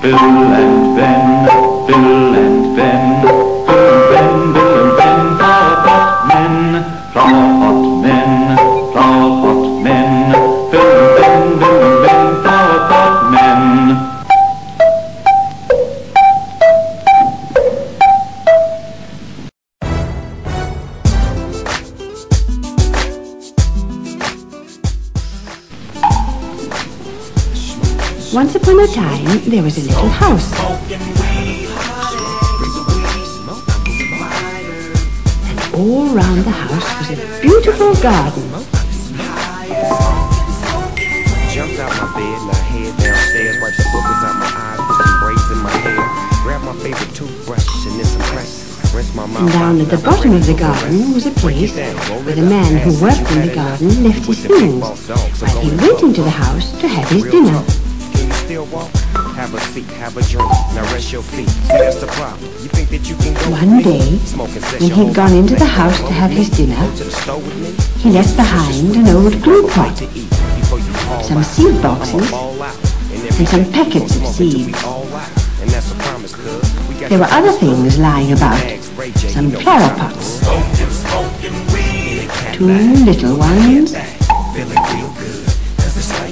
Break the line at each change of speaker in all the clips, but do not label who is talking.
Bill and Ben,
Once upon a time, there was a little house. And all round the house was a beautiful garden.
Jumped out my bed, head downstairs, wipe the out my eyes, put some braids in my hair, grab my favorite toothbrush and then some press, rinse my mouth
And down at the bottom of the garden was a place where the man who worked in the garden left his things
boss dog, so
while he went into the house to have his dinner.
Talk. Can you still walk? Have a seat, have a drink, now rest your feet. See, that's the problem. You think that you can go
One day, when he'd gone into the house to have his dinner,
go to the store with me.
he left behind an old glue pot,
To eat before you all
some seed boxes.
And
and some packets of
we smoking till we
seeds.
all out. And that's a promise, cuz. We got
There were other things lying about,
bags, Ray J,
some
you
flower pots, two little ones,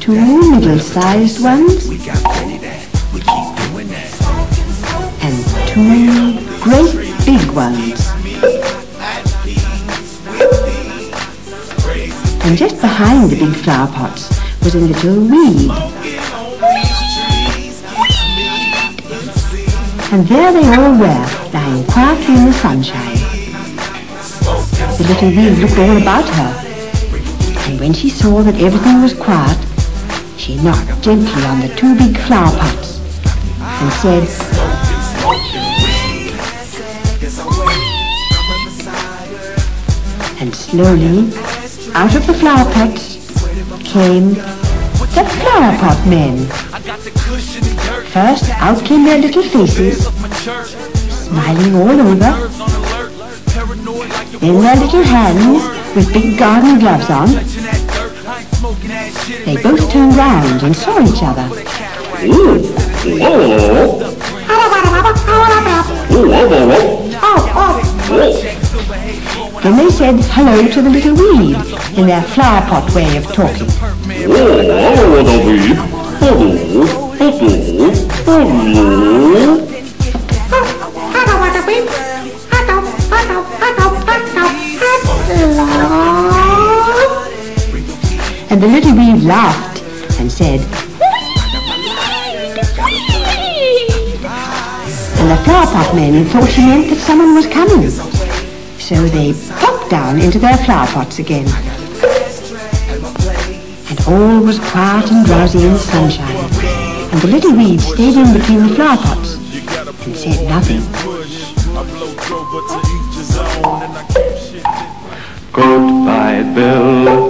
two middle-sized ones,
we got plenty that. We keep doing that.
and two great big ones. And just behind the big flower pots was a little weed. And there they all were, lying quietly in the sunshine. The little weed looked all about her. And when she saw that everything was quiet, she knocked gently on the two big flower pots and said, And slowly, out of the flower pots, came the flower pot men. First, out came their little faces, smiling all over. Then their little hands with big garden gloves on. They both turned round and saw each other. Then they said hello to the little weed in their flower pot way of talking. And the little weed laughed and said, And the flower pot men thought she meant that someone was coming. So they popped down into their flower pots again. And all was quiet and drowsy in the sunshine. And the little weed stayed in between the flower pots and said nothing.
Goodbye, Bill.